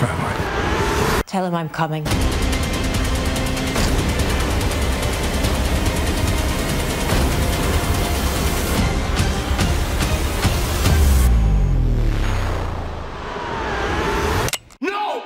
family. Tell him I'm coming. No!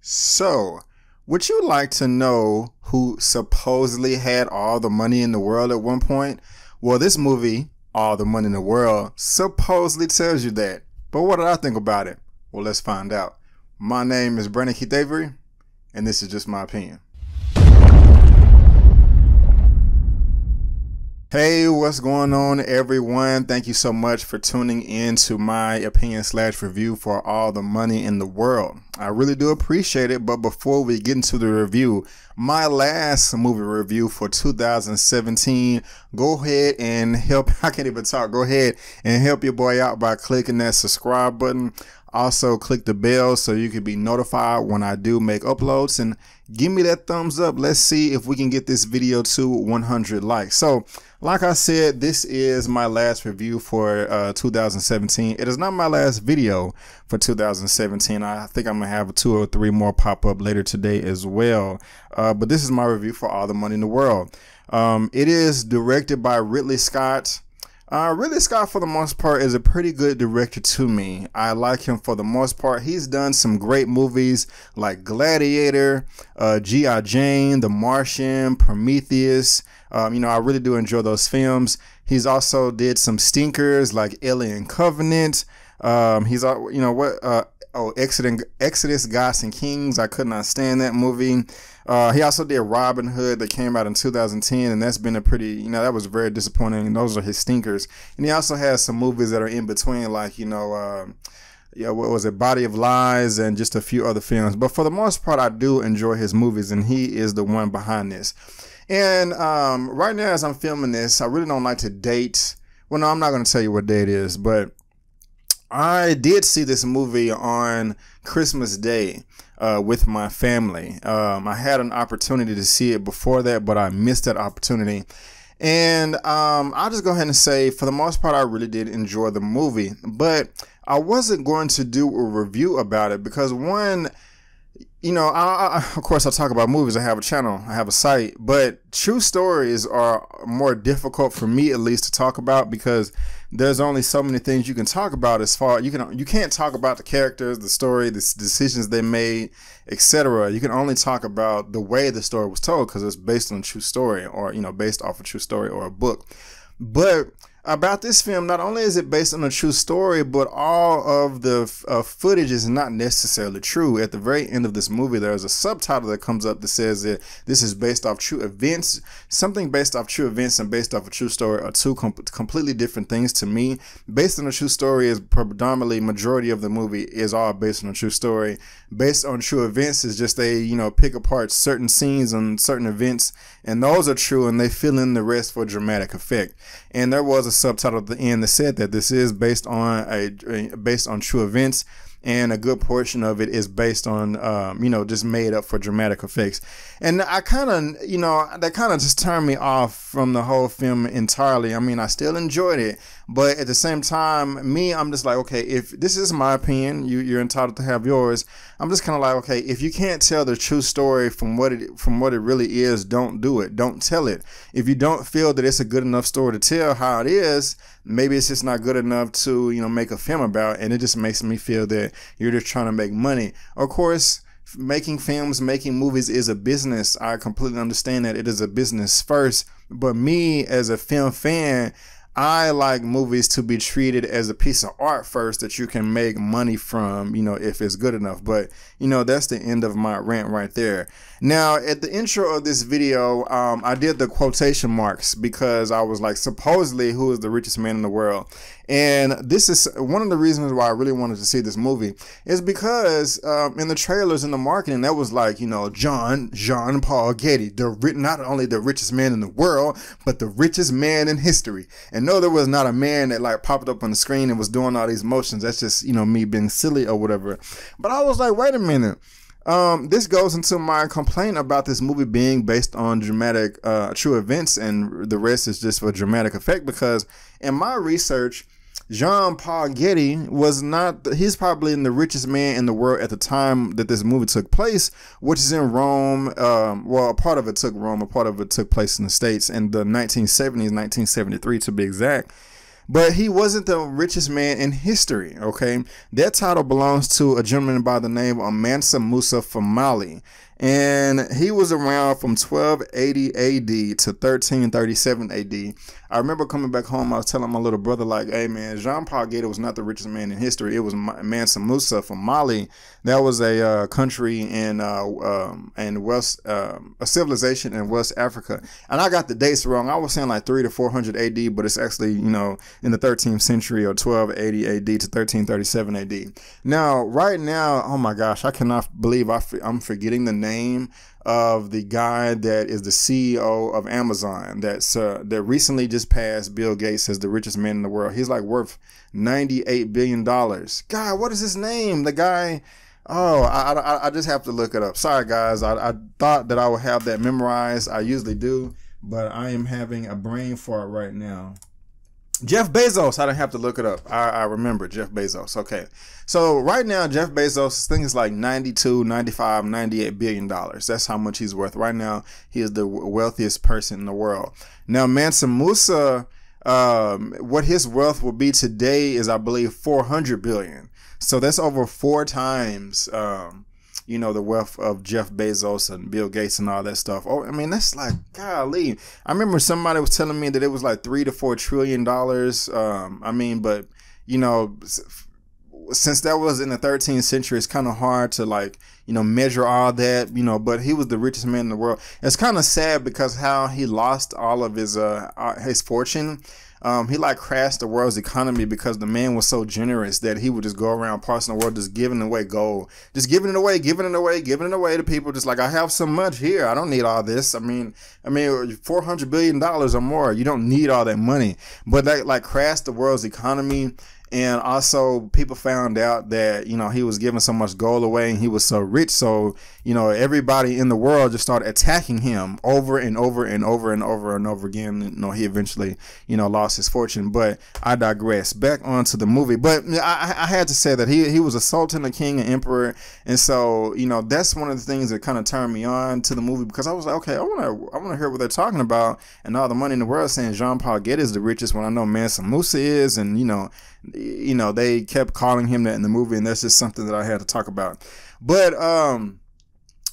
So, would you like to know who supposedly had all the money in the world at one point? Well, this movie, All the Money in the World, supposedly tells you that. But what did I think about it? Well, let's find out. My name is Brandon Keith Avery, and this is just my opinion. Hey, what's going on, everyone? Thank you so much for tuning in to my opinion slash review for all the money in the world. I really do appreciate it. But before we get into the review, my last movie review for 2017, go ahead and help. I can't even talk. Go ahead and help your boy out by clicking that subscribe button. Also, click the bell so you can be notified when I do make uploads and give me that thumbs up. Let's see if we can get this video to 100 likes. So, like I said, this is my last review for uh, 2017. It is not my last video for 2017. I think I'm gonna have two or three more pop up later today as well. Uh, but this is my review for All the Money in the World. Um, it is directed by Ridley Scott. Uh, Scott, for the most part, is a pretty good director to me. I like him for the most part. He's done some great movies like Gladiator, uh, G.I. Jane, The Martian, Prometheus. Um, you know, I really do enjoy those films. He's also did some stinkers like Alien Covenant. Um, he's, you know, what, uh, oh, Exodus, Exodus, Gods and Kings. I could not stand that movie. Uh, he also did Robin Hood that came out in 2010, and that's been a pretty, you know, that was very disappointing. Those are his stinkers. And he also has some movies that are in between, like, you know, uh, yeah, what was it, Body of Lies, and just a few other films. But for the most part, I do enjoy his movies, and he is the one behind this. And um, right now, as I'm filming this, I really don't like to date. Well, no, I'm not going to tell you what day it is, but I did see this movie on Christmas Day uh, with my family. Um, I had an opportunity to see it before that, but I missed that opportunity. And um, I'll just go ahead and say, for the most part, I really did enjoy the movie. But I wasn't going to do a review about it because, one, you know, I, I, of course, I talk about movies. I have a channel, I have a site, but true stories are more difficult for me, at least, to talk about because there's only so many things you can talk about. As far you can, you can't talk about the characters, the story, the decisions they made, etc. You can only talk about the way the story was told because it's based on a true story, or you know, based off a true story or a book. But about this film, not only is it based on a true story, but all of the uh, footage is not necessarily true. At the very end of this movie, there's a subtitle that comes up that says that this is based off true events. Something based off true events and based off a true story are two com completely different things to me. Based on a true story is predominantly majority of the movie is all based on a true story. Based on true events is just they you know pick apart certain scenes and certain events, and those are true, and they fill in the rest for dramatic effect. And there was a subtitle at the end that said that this is based on a based on true events and a good portion of it is based on um, you know just made up for dramatic effects. And i kind of you know that kind of just turned me off from the whole film entirely. I mean i still enjoyed it but at the same time me i'm just like okay if this is my opinion you, you're entitled to have yours. I'm just kind of like okay if you can't tell the true story from what it from what it really is don't do it. Don't tell it. If you don't feel that it's a good enough story to tell how it is maybe it's just not good enough to you know make a film about and it just makes me feel that you're just trying to make money. Of course making films making movies is a business. I completely understand that it is a business first. But me as a film fan I like movies to be treated as a piece of art first that you can make money from, you know, if it's good enough. But, you know, that's the end of my rant right there. Now, at the intro of this video, um, I did the quotation marks because I was like, supposedly, who is the richest man in the world? And this is one of the reasons why I really wanted to see this movie is because um, in the trailers and the marketing, that was like, you know, John, Jean Paul Getty, the not only the richest man in the world, but the richest man in history. And no, there was not a man that like popped up on the screen and was doing all these motions. That's just, you know, me being silly or whatever. But I was like, wait a minute. Um, this goes into my complaint about this movie being based on dramatic, uh, true events, and the rest is just for dramatic effect. Because in my research, Jean Paul Getty was not, he's probably the richest man in the world at the time that this movie took place, which is in Rome. Um, well, a part of it took Rome, a part of it took place in the States in the 1970s, 1973 to be exact. But he wasn't the richest man in history, okay? That title belongs to a gentleman by the name of Mansa Musa from Mali and he was around from 1280 AD to 1337 AD. I remember coming back home, I was telling my little brother, like, hey man, Jean Paul Getty was not the richest man in history. It was Mansa Musa from Mali. That was a uh, country in uh, um, in West, um, a civilization in West Africa. And I got the dates wrong. I was saying like 3 to 400 AD, but it's actually, you know, in the 13th century or 1280 AD to 1337 AD. Now, right now, oh my gosh, I cannot believe I I'm forgetting the name name of the guy that is the CEO of Amazon that's uh, that recently just passed Bill Gates as the richest man in the world. He's like worth 98 billion dollars. God, what is his name? The guy Oh, I, I, I just have to look it up. Sorry, guys. I, I thought that I would have that memorized. I usually do, but I am having a brain fart right now. Jeff Bezos, I don't have to look it up. I, I, remember Jeff Bezos. Okay. So right now, Jeff Bezos' thing is like 92, 95, 98 billion dollars. That's how much he's worth. Right now, he is the wealthiest person in the world. Now, Mansa Musa, um, what his wealth will be today is, I believe, 400 billion. So that's over four times, um, you know, the wealth of Jeff Bezos and Bill Gates and all that stuff. Oh, I mean, that's like, golly. I remember somebody was telling me that it was like three to four trillion dollars. Um, I mean, but, you know, since that was in the 13th century, it's kind of hard to like, you know, measure all that, you know, but he was the richest man in the world. It's kind of sad because how he lost all of his, uh, his fortune um, he like crashed the world's economy because the man was so generous that he would just go around parts of the world just giving away gold, just giving it away, giving it away, giving it away to people. Just like I have so much here, I don't need all this. I mean, I mean, four hundred billion dollars or more, you don't need all that money. But that like crashed the world's economy and also people found out that you know he was giving so much gold away and he was so rich. So you know everybody in the world just started attacking him over and over and over and over and over again. You know he eventually you know lost his fortune. But i digress. Back onto the movie. But i, I had to say that he, he was a sultan a king an emperor. And so you know that's one of the things that kind of turned me on to the movie because i was like okay i want to i want to hear what they're talking about. And all the money in the world saying jean-paul Getty is the richest when i know mansa musa is and you know you know, they kept calling him that in the movie, and that's just something that I had to talk about. But um,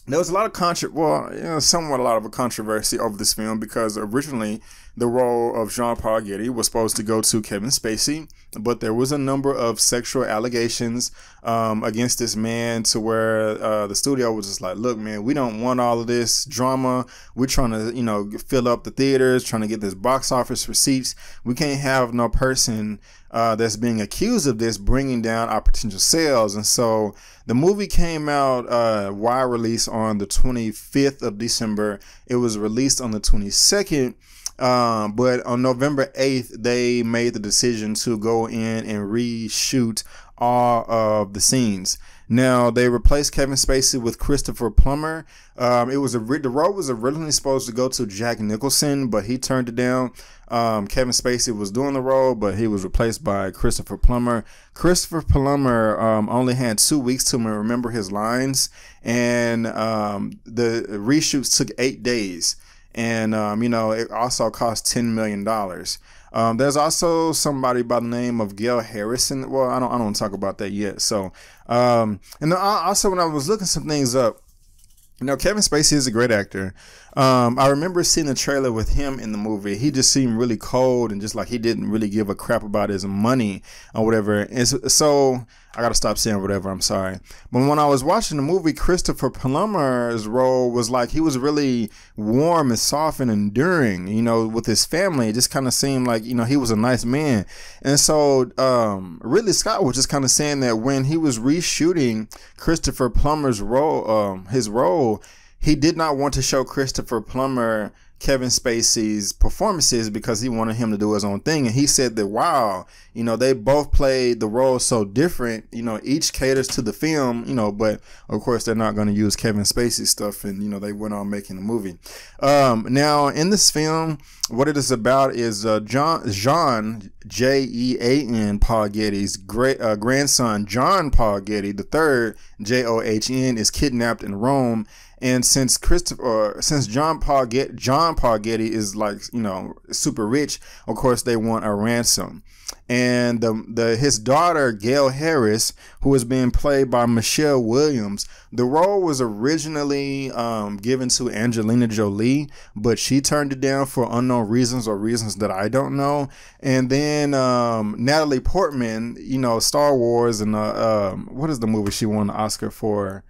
there was a lot of contra- well, you know, somewhat a lot of a controversy over this film because originally the role of Jean Paul Getty was supposed to go to Kevin Spacey, but there was a number of sexual allegations um, against this man to where uh, the studio was just like, look, man, we don't want all of this drama. We're trying to, you know, fill up the theaters, trying to get this box office receipts. We can't have no person uh, that's being accused of this bringing down our potential sales. And so the movie came out uh, wide release on the 25th of December. It was released on the 22nd um, but on November 8th, they made the decision to go in and reshoot all of the scenes. Now they replaced Kevin Spacey with Christopher Plummer. Um, it was a the role was originally supposed to go to Jack Nicholson, but he turned it down. Um, Kevin Spacey was doing the role, but he was replaced by Christopher Plummer. Christopher Plummer um, only had two weeks to remember his lines, and um, the reshoots took eight days and um, you know it also cost ten million dollars. Um, there's also somebody by the name of Gail Harrison. Well, I don't I don't talk about that yet. So, um, and also when I was looking some things up, you know, Kevin Spacey is a great actor. Um, I remember seeing the trailer with him in the movie. He just seemed really cold and just like he didn't really give a crap about his money or whatever. And so I gotta stop saying whatever. I'm sorry. But when I was watching the movie, Christopher Plummer's role was like he was really warm and soft and enduring. You know, with his family, it just kind of seemed like you know he was a nice man. And so um, Ridley Scott was just kind of saying that when he was reshooting Christopher Plummer's role, um, his role he did not want to show Christopher Plummer Kevin Spacey's performances because he wanted him to do his own thing. And he said that, wow, you know, they both played the role so different. You know, each caters to the film, you know, but of course they're not going to use Kevin Spacey stuff. And, you know, they went on making the movie. Um, now, in this film, what it is about is uh, John, Jean, J E A N, Paul Getty's great uh, grandson, John Paul Getty, the third, J O H N, is kidnapped in Rome and since Christopher, since John Paul Get John Paul Getty is like you know super rich, of course they want a ransom. And the, the his daughter Gail Harris, who is being played by Michelle Williams, the role was originally um, given to Angelina Jolie, but she turned it down for unknown reasons or reasons that I don't know. And then um, Natalie Portman, you know, Star Wars and uh, um, what is the movie she won the Oscar for?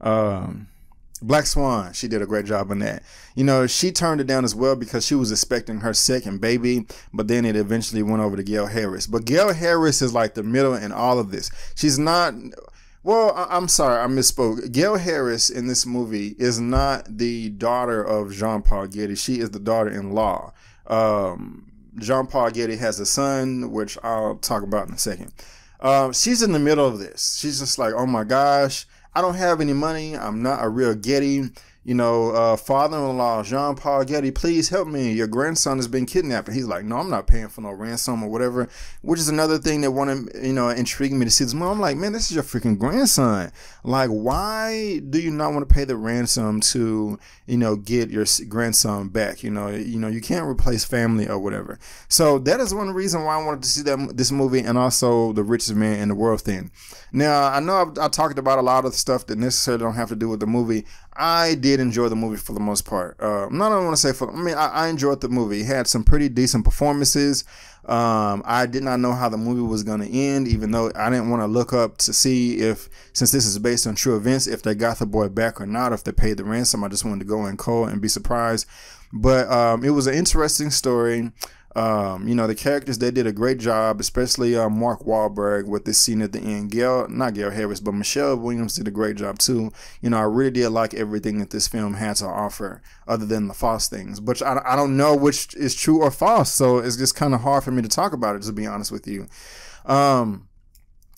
Um, Black Swan, she did a great job on that. You know, she turned it down as well because she was expecting her second baby, but then it eventually went over to Gail Harris. But Gail Harris is like the middle in all of this. She's not. Well, I- am sorry, I misspoke. Gail Harris in this movie is not the daughter of Jean Paul Getty. She is the daughter-in-law. Um, Jean Paul Getty has a son, which I'll talk about in a second. Um, she's in the middle of this. She's just like, oh my gosh I don't have any money. I'm not a real Getty you know, uh, father-in-law Jean Paul Getty, please help me. Your grandson has been kidnapped. And he's like, no, I'm not paying for no ransom or whatever. Which is another thing that wanted, you know, intriguing me to see this mom. I'm like, man, this is your freaking grandson. Like, why do you not want to pay the ransom to, you know, get your grandson back? You know, you know, you can't replace family or whatever. So that is one reason why I wanted to see that this movie and also the richest man in the world thing. Now, I know I've, I talked about a lot of stuff that necessarily don't have to do with the movie. I did enjoy the movie for the most part. Uh, not I want to say for. I mean, I, I, enjoyed the movie. It had some pretty decent performances. Um, I did not know how the movie was going to end, even though I didn't want to look up to see if, since this is based on true events, if they got the boy back or not, if they paid the ransom. I just wanted to go in cold and be surprised. But um, it was an interesting story. Um, you know, the characters, they did a great job, especially uh, Mark Wahlberg with this scene at the end. Gail, not Gale Harris, but Michelle Williams did a great job too. You know, I really did like everything that this film had to offer other than the false things, which I, I don't know which is true or false. So it's just kind of hard for me to talk about it, to be honest with you. Um,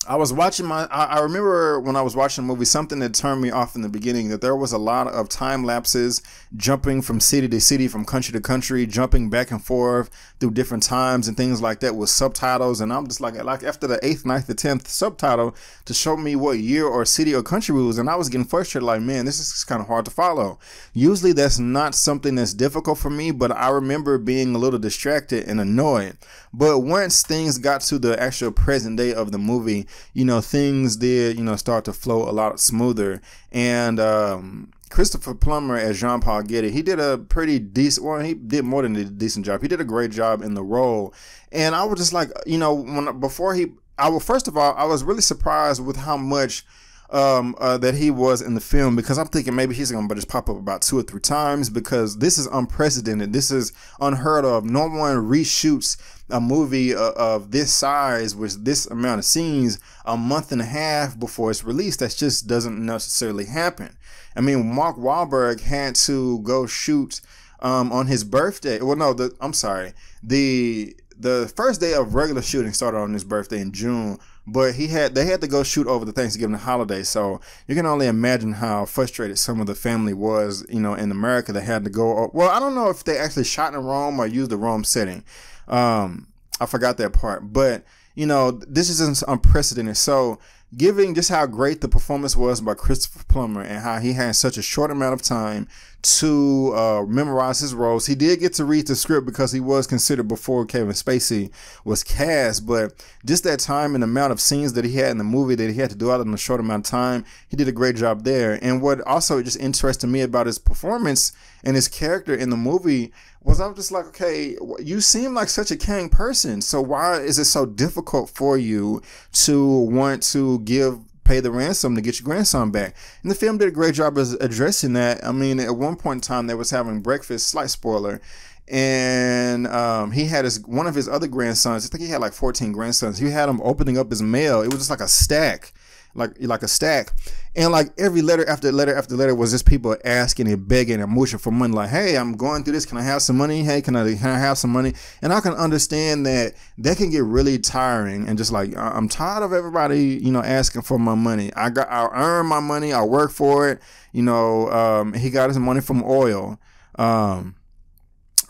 I was watching my. I, I, remember when I was watching the movie, something that turned me off in the beginning. That there was a lot of time lapses, jumping from city to city, from country to country, jumping back and forth through different times and things like that with subtitles. And I'm just like, like after the eighth, ninth, the tenth subtitle to show me what year or city or country was, and I was getting frustrated. Like, man, this is kind of hard to follow. Usually, that's not something that's difficult for me, but I remember being a little distracted and annoyed. But once things got to the actual present day of the movie you know, things did, you know, start to flow a lot smoother. And um, Christopher Plummer as Jean Paul Getty, he did a pretty decent, well, he did more than a decent job. He did a great job in the role. And I was just like, you know, when before he, I will, first of all, I was really surprised with how much um, uh, that he was in the film because I'm thinking maybe he's going to just pop up about two or three times because this is unprecedented. This is unheard of. No one reshoots a movie uh, of this size with this amount of scenes a month and a half before it's released. That just doesn't necessarily happen. I mean, Mark Wahlberg had to go shoot um, on his birthday. Well, no, the, I'm sorry. The the first day of regular shooting started on his birthday in June but he had they had to go shoot over the Thanksgiving holiday, so you can only imagine how frustrated some of the family was, you know, in America that had to go. Well, I don't know if they actually shot in Rome or used the Rome setting. Um, I forgot that part, but you know, this is unprecedented. So giving just how great the performance was by Christopher Plummer and how he had such a short amount of time to uh, memorize his roles. He did get to read the script because he was considered before Kevin Spacey was cast, but just that time and amount of scenes that he had in the movie that he had to do out in a short amount of time, he did a great job there. And what also just interested me about his performance and his character in the movie was I'm just like, okay, you seem like such a caring person. So why is it so difficult for you to want to give pay the ransom to get your grandson back? And the film did a great job of addressing that. I mean, at one point in time, they was having breakfast. Slight spoiler. And um, he had his one of his other grandsons. I think he had like 14 grandsons. He had him opening up his mail. It was just like a stack like like a stack And like every letter after letter after letter was just people asking and begging and mooching for money. Like, hey, I'm going through this. Can I have some money? Hey, can I can I have some money? And I can understand that that can get really tiring and just like I'm tired of everybody, you know, asking for my money. I got I earn my money. I work for it. You know, um, he got his money from oil. Um,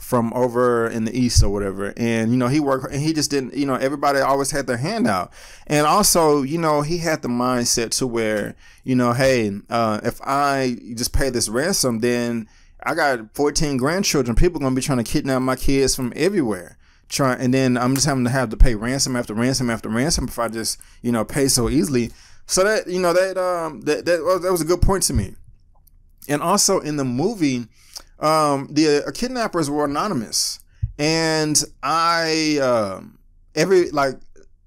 from over in the east or whatever. And you know he worked and he just didn't you know everybody always had their hand out. And also you know he had the mindset to where you know hey uh, if i just pay this ransom then i got 14 grandchildren. People gonna be trying to kidnap my kids from everywhere. Try and then i'm just having to have to pay ransom after ransom after ransom if i just you know pay so easily. So that you know that um that that that was a good point to me. And also in the movie um, the uh, kidnappers were anonymous, and I uh, every like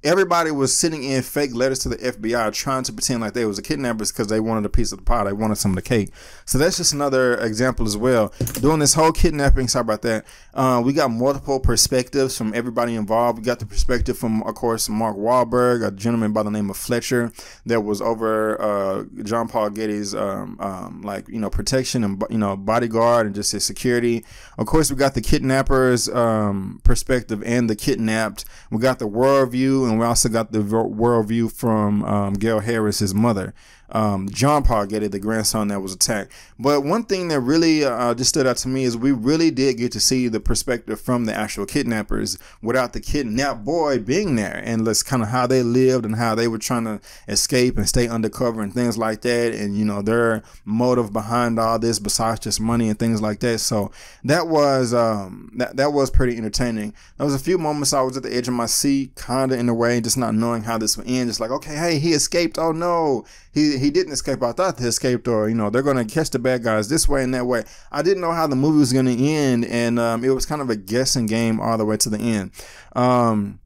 everybody was sending in fake letters to the FBI trying to pretend like they was a kidnappers because they wanted a piece of the pie, they wanted some of the cake. So that's just another example as well. Doing this whole kidnapping, sorry about that. Uh, we got multiple perspectives from everybody involved. We got the perspective from, of course, Mark Wahlberg, a gentleman by the name of Fletcher that was over uh, John Paul Getty's um, um, like you know protection and you know bodyguard and just his security. Of course, we got the kidnappers um, perspective and the kidnapped. We got the worldview and we also got the worldview from um, Gail Harris, his mother um, John Paul Getty, the grandson that was attacked. But one thing that really uh, just stood out to me is we really did get to see the perspective from the actual kidnappers without the kidnapped boy being there, and let's kind of how they lived and how they were trying to escape and stay undercover and things like that, and you know their motive behind all this besides just money and things like that. So that was um, that that was pretty entertaining. There was a few moments I was at the edge of my seat, kind of in a way, just not knowing how this would end. Just like, okay, hey, he escaped. Oh no, he he didn't escape. I thought he escaped, or you know, they're gonna catch the bad guys this way and that way. I didn't know how the movie was gonna end, and um, it was kind of a guessing game all the way to the end. Um,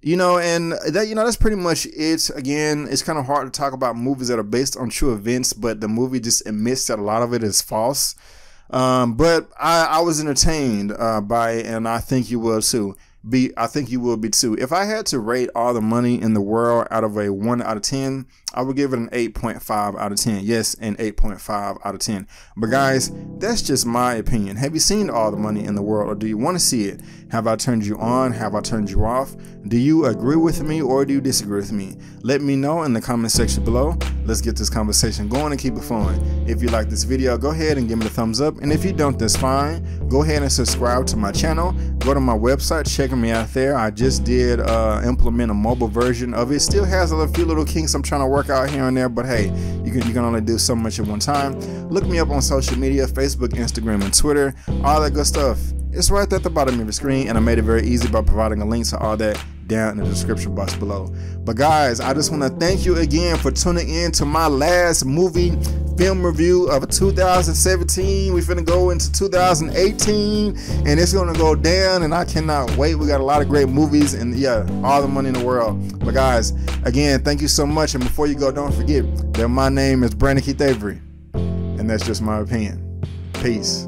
you know, and that you know that's pretty much it. Again, it's kind of hard to talk about movies that are based on true events, but the movie just admits that a lot of it is false. Um, but I, I was entertained uh, by it, and I think you will too be I think you will be too. If I had to rate all the money in the world out of a 1 out of 10, I would give it an 8.5 out of 10. Yes, an 8.5 out of 10. But guys, that's just my opinion. Have you seen all the money in the world or do you want to see it? Have I turned you on? Have I turned you off? Do you agree with me or do you disagree with me? Let me know in the comment section below. Let's get this conversation going and keep it flowing. If you like this video, go ahead and give me a thumbs up. And if you don't, that's fine. Go ahead and subscribe to my channel. Go to my website, check me out there. I just did uh, implement a mobile version of it. Still has a few little kinks I'm trying to work out here and there, but hey, you can you can only do so much at one time. Look me up on social media, Facebook, Instagram, and Twitter. All that good stuff. It's right at the bottom of your screen, and I made it very easy by providing a link to all that down in the description box below. But guys, I just want to thank you again for tuning in to my last movie film review of 2017. We're finna go into 2018 and it's gonna go down and I cannot wait. We got a lot of great movies and yeah, all the money in the world. But guys, again, thank you so much. And before you go, don't forget that my name is Brandon Keith Avery. And that's just my opinion. Peace.